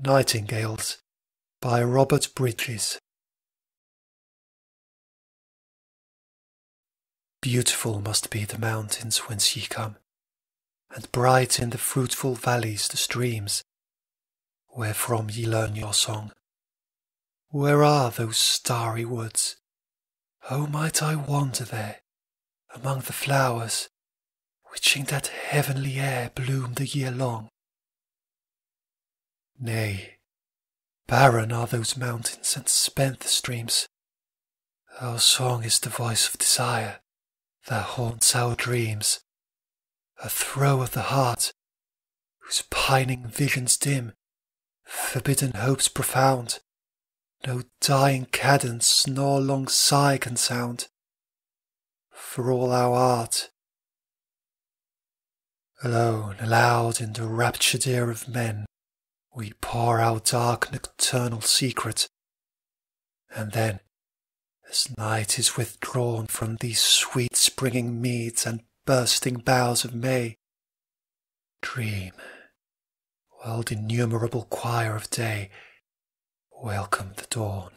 Nightingales by Robert Bridges. Beautiful must be the mountains whence ye come, and bright in the fruitful valleys the streams, wherefrom ye learn your song. Where are those starry woods? Oh, might I wander there, among the flowers, which in that heavenly air bloom the year long. Nay, barren are those mountains and spent the streams. Our song is the voice of desire that haunts our dreams, a throe of the heart whose pining visions dim, forbidden hopes profound, no dying cadence nor long sigh can sound. For all our art, alone, aloud in the raptured ear of men, we pour our dark nocturnal secret, and then, as night is withdrawn from these sweet springing meads and bursting boughs of May, dream, the innumerable choir of day welcome the dawn.